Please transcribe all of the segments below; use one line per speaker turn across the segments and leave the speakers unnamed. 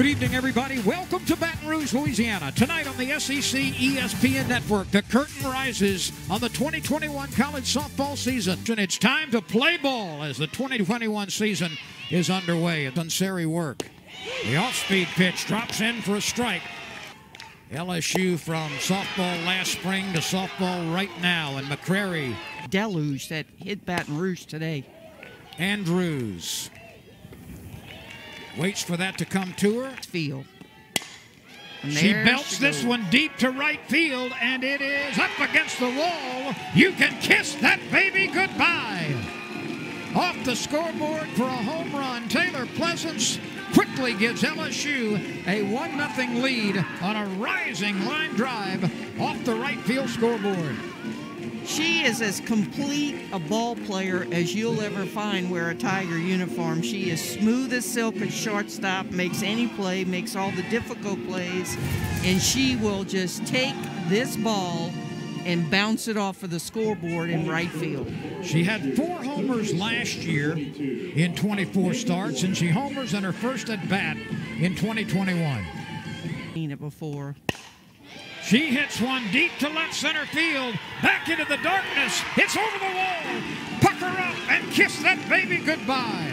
Good evening, everybody. Welcome to Baton Rouge, Louisiana. Tonight on the SEC ESPN Network, the curtain rises on the 2021 college softball season. And it's time to play ball as the 2021 season is underway. It's Sunseri work. The off-speed pitch drops in for a strike. LSU from softball last spring to softball right now, and McCrary.
Deluge that hit Baton Rouge today.
Andrews waits for that to come to her.
Field. And
She belts
she
this one deep to right field, and it is up against the wall. You can kiss that baby goodbye. Off the scoreboard for a home run, Taylor Pleasance quickly gives LSU a 1 0 lead on a rising line drive off the right field scoreboard.
She is as complete a ball player as you'll ever find wear a Tiger uniform. She is smooth as silk at shortstop, makes any play, makes all the difficult plays, and she will just take this ball and bounce it off of the scoreboard in right field.
She had four homers last year in 24 starts, and she homers in her first at bat in 2021.
Seen it before.
She hits one deep to left center field, back into the darkness. It's over the wall. Pucker up and kiss that baby goodbye.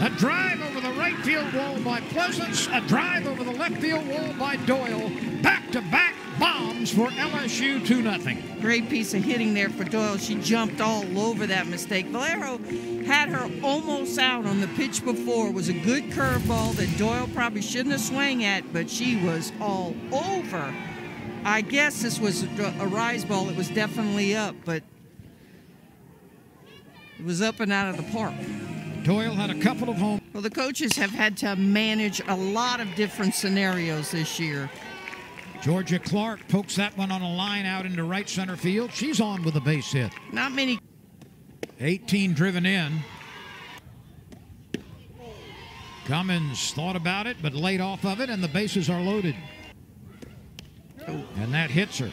A drive over the right field wall by Pleasance, a drive over the left field wall by Doyle. Back to back bombs for LSU 2 0.
Great piece of hitting there for Doyle. She jumped all over that mistake. Valero had her almost out on the pitch before. It was a good curveball that Doyle probably shouldn't have swung at, but she was all over. I guess this was a, a rise ball. It was definitely up, but it was up and out of the park.
Doyle had a couple of home.
Well, the coaches have had to manage a lot of different scenarios this year.
Georgia Clark pokes that one on a line out into right center field. She's on with a base hit.
Not many
18 driven in. Cummins thought about it, but laid off of it, and the bases are loaded. And that hits her.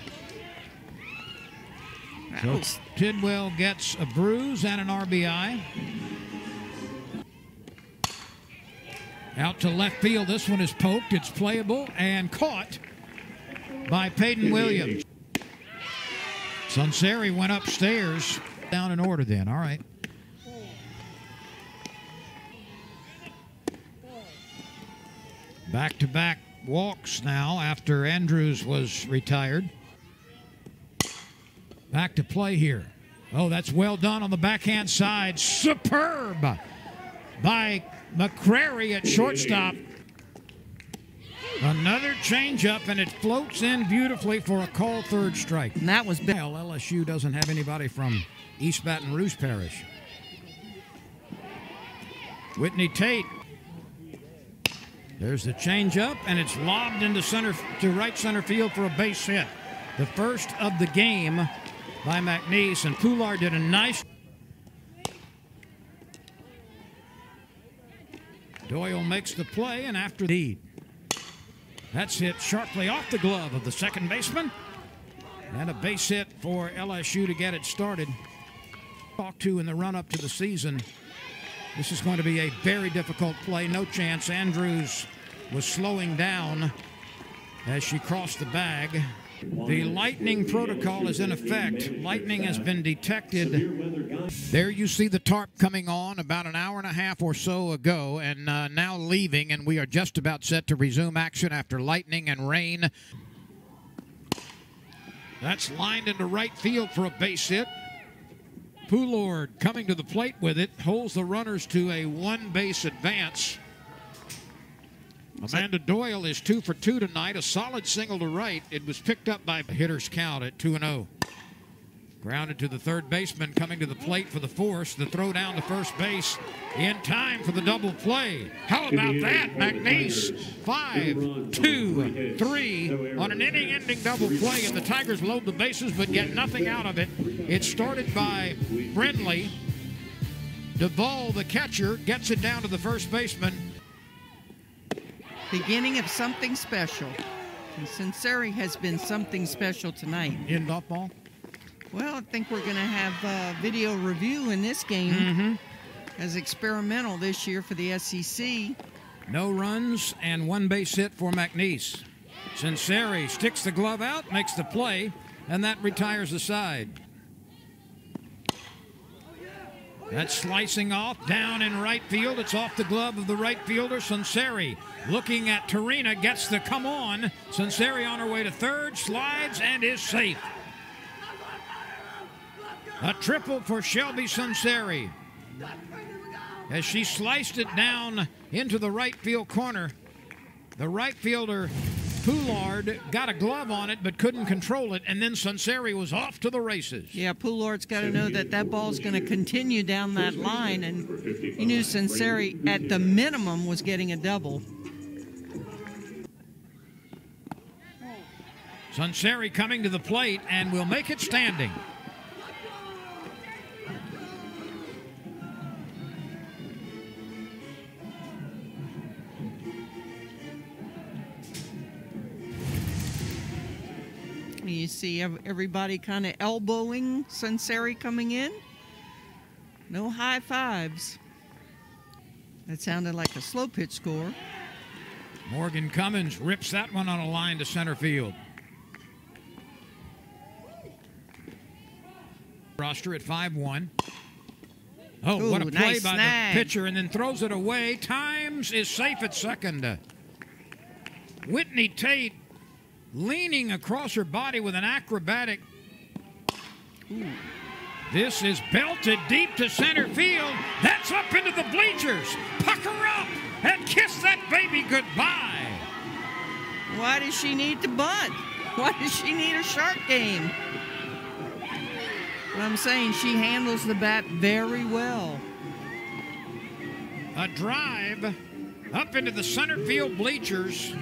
So Tidwell gets a bruise and an RBI. Out to left field. This one is poked. It's playable and caught by Peyton Williams. Sunseri went upstairs. Down in order then. All right. Back to back walks now after Andrews was retired. Back to play here. Oh, that's well done on the backhand side. Superb by McCrary at shortstop. Another changeup, and it floats in beautifully for a call third strike.
and that was big.
Well, LSU doesn't have anybody from East Baton Rouge Parish. Whitney Tate. There's the changeup, and it's lobbed into center to right center field for a base hit. The first of the game by McNeese, and Poulard did a nice. Doyle makes the play, and after the that's hit sharply off the glove of the second baseman. And a base hit for LSU to get it started. Talked to in the run up to the season. This is going to be a very difficult play. No chance. Andrews was slowing down as she crossed the bag. The lightning protocol is in effect. Lightning has been detected. There you see the tarp coming on about an hour and a half or so ago and uh, now leaving, and we are just about set to resume action after lightning and rain. That's lined into right field for a base hit. Poulard coming to the plate with it holds the runners to a one base advance. Amanda Doyle is two for two tonight, a solid single to right. It was picked up by hitter's count at 2 0. Grounded to the third baseman coming to the plate for the force. The throw down to first base in time for the double play. How about that, McNeese? Five, two, three on an inning ending double play, and the Tigers load the bases but get nothing out of it. It started by Brindley. Duvall, the catcher, gets it down to the first baseman.
Beginning of something special. And Sunseri has been something special tonight.
End off ball.
Well, I think we're going to have uh, video review in this game
Mm-hmm.
as experimental this year for the SEC.
No runs and one base hit for McNeese. Sunseri sticks the glove out, makes the play, and that retires the side. That's slicing off down in right field. It's off the glove of the right fielder, Sunseri. Looking at Torina, gets the come on. Sunseri on her way to third, slides, and is safe. A triple for Shelby Sunseri. As she sliced it down into the right field corner, the right fielder Poulard got a glove on it but couldn't control it, and then Sunseri was off to the races.
Yeah, Poulard's got to know that that ball's going to continue down that line, and he knew Sunseri at the minimum was getting a double.
Sunseri coming to the plate and will make it standing.
You see everybody kind of elbowing Sunseri coming in. No high fives. That sounded like a slow pitch score.
Morgan Cummins rips that one on a line to center field. Roster at 5 1. Oh,
Ooh,
what a play
nice
by
snag.
the pitcher, and then throws it away. Times is safe at second. Whitney Tate leaning across her body with an acrobatic. This is belted deep to center field. That's up into the bleachers. Pucker up and kiss that baby goodbye.
Why does she need to bunt? Why does she need a shark game? What I'm saying, she handles the bat very well.
A drive up into the center field bleachers.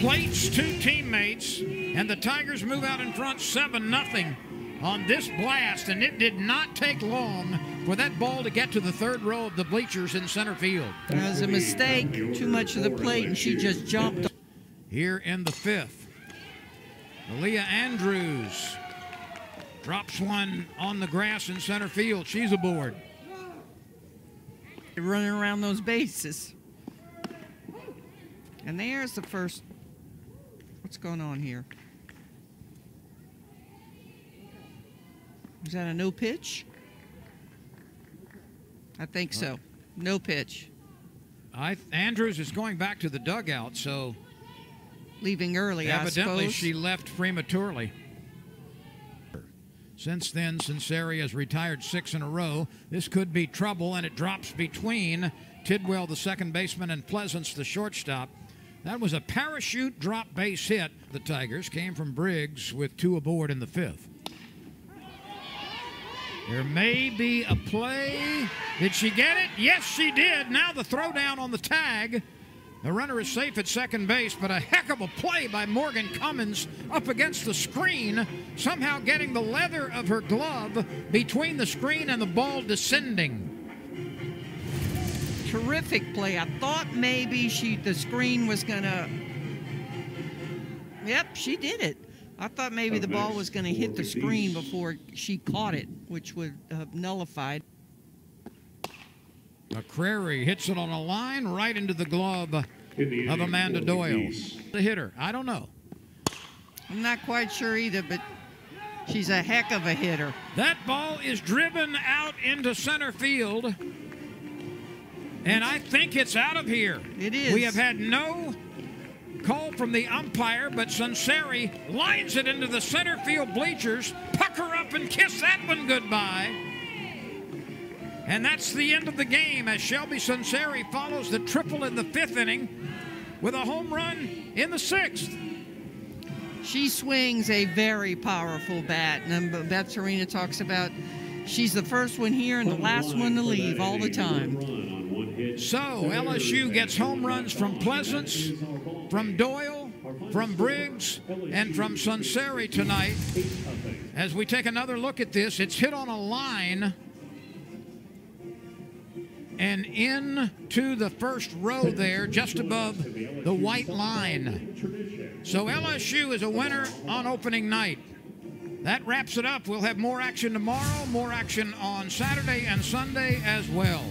Plates two teammates, and the Tigers move out in front 7 0 on this blast. And it did not take long for that ball to get to the third row of the bleachers in center field.
It was a mistake, too much of the plate, and she just jumped.
Here in the fifth, Leah Andrews drops one on the grass in center field. She's aboard.
running around those bases. And there's the first. What's going on here? Is that a no pitch? I think so. No pitch.
I, Andrews is going back to the dugout, so
Leaving early, I
evidently she left prematurely. Since then, Sunseri has retired six in a row. This could be trouble, and it drops between Tidwell, the second baseman, and Pleasance, the shortstop. That was a parachute drop base hit. The Tigers came from Briggs with two aboard in the fifth. There may be a play. Did she get it? Yes, she did. Now the throwdown on the tag. The runner is safe at second base, but a heck of a play by Morgan Cummins up against the screen, somehow getting the leather of her glove between the screen and the ball descending.
Terrific play. I thought maybe she the screen was gonna. Yep, she did it. I thought maybe the ball was going to hit the screen before she caught it, which would have nullified.
McCrary hits it on a line right into the glove of Amanda Doyle. The hitter, I don't know.
I'm not quite sure either, but she's a heck of a hitter.
That ball is driven out into center field. And I think it's out of here.
It is.
We have had no call from the umpire, but Sunseri lines it into the center field bleachers. Pucker up and kiss that one goodbye. And that's the end of the game as Shelby Sunseri follows the triple in the fifth inning with a home run in the sixth.
She swings a very powerful bat. And Beth Torina talks about she's the first one here and the last one to leave all the time.
So LSU gets home runs from Pleasance, from Doyle, from Briggs, and from Sunseri tonight. As we take another look at this, it's hit on a line and into the first row there, just above the white line. So LSU is a winner on opening night. That wraps it up. We'll have more action tomorrow, more action on Saturday and Sunday as well.